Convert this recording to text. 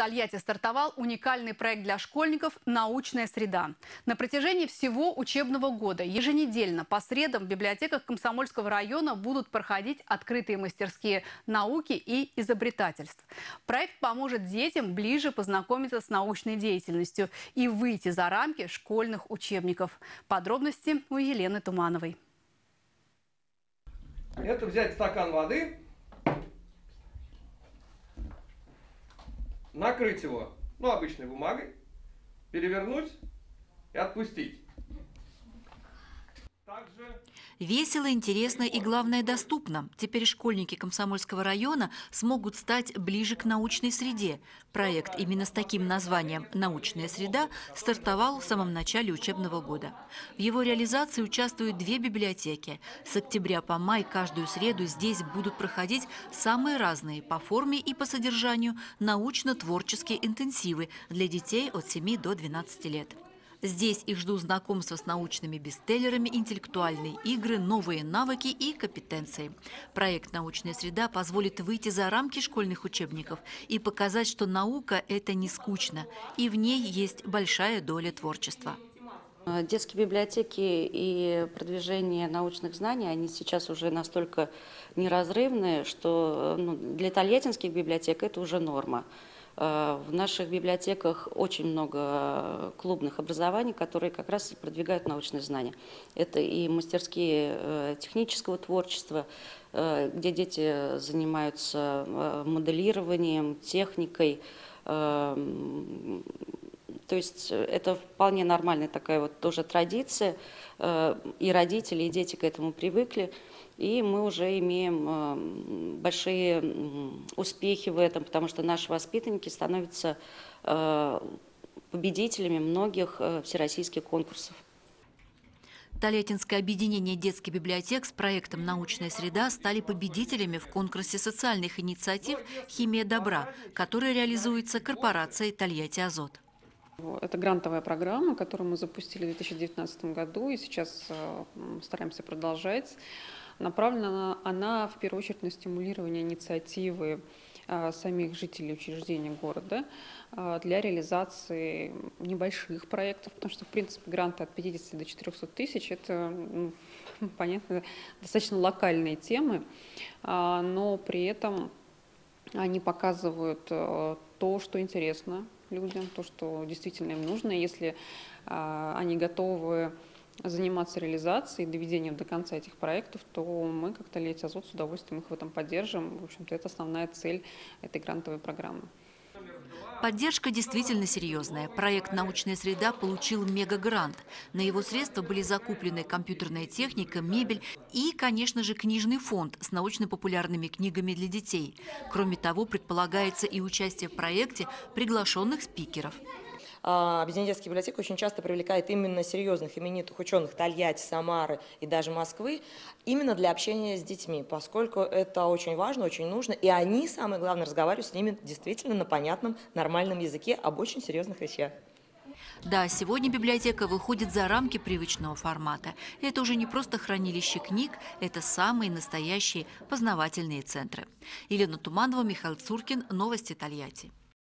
Тольятти стартовал уникальный проект для школьников «Научная среда». На протяжении всего учебного года еженедельно по средам в библиотеках Комсомольского района будут проходить открытые мастерские науки и изобретательств. Проект поможет детям ближе познакомиться с научной деятельностью и выйти за рамки школьных учебников. Подробности у Елены Тумановой. Это взять стакан воды, накрыть его, ну, обычной бумагой, перевернуть и отпустить. Весело, интересно и, главное, доступно. Теперь школьники Комсомольского района смогут стать ближе к научной среде. Проект именно с таким названием «Научная среда» стартовал в самом начале учебного года. В его реализации участвуют две библиотеки. С октября по май каждую среду здесь будут проходить самые разные по форме и по содержанию научно-творческие интенсивы для детей от 7 до 12 лет. Здесь их ждут знакомства с научными бестселлерами, интеллектуальные игры, новые навыки и компетенции. Проект «Научная среда» позволит выйти за рамки школьных учебников и показать, что наука – это не скучно, и в ней есть большая доля творчества. Детские библиотеки и продвижение научных знаний, они сейчас уже настолько неразрывны, что ну, для тольяттинских библиотек это уже норма. Э, в наших библиотеках очень много клубных образований, которые как раз продвигают научные знания. Это и мастерские э, технического творчества, э, где дети занимаются моделированием, техникой. То есть это вполне нормальная такая вот тоже традиция, и родители, и дети к этому привыкли. И мы уже имеем э, большие успехи в этом, потому что наши воспитанники становятся э, победителями многих э, всероссийских конкурсов. Толятинское объединение детских библиотек с проектом «Научная среда» стали победителями в конкурсе социальных инициатив «Химия добра», который реализуется корпорацией «Тольятти Азот». Это грантовая программа, которую мы запустили в 2019 году и сейчас стараемся продолжать. Направлена она в первую очередь на стимулирование инициативы а, самих жителей учреждений города а, для реализации небольших проектов, потому что, в принципе, гранты от 50 до 400 тысяч – это, ну, понятно, достаточно локальные темы, а, но при этом они показывают то, что интересно людям, то, что действительно им нужно. Если они готовы заниматься реализацией, доведением до конца этих проектов, то мы, как Тольятти Азот, с удовольствием их в этом поддержим. В общем-то, это основная цель этой грантовой программы. Поддержка действительно серьезная. Проект «Научная среда» получил мегагрант. На его средства были закуплены компьютерная техника, мебель и, конечно же, книжный фонд с научно-популярными книгами для детей. Кроме того, предполагается и участие в проекте приглашенных спикеров. А, объединение детских библиотек очень часто привлекает именно серьезных именитых ученых Тольятти, Самары и даже Москвы именно для общения с детьми, поскольку это очень важно, очень нужно, и они, самое главное, разговаривают с ними действительно на понятном, нормальном языке об очень серьезных вещах. Да, сегодня библиотека выходит за рамки привычного формата. Это уже не просто хранилище книг, это самые настоящие познавательные центры. Елена Туманова, Михаил Цуркин, Новости Тольятти.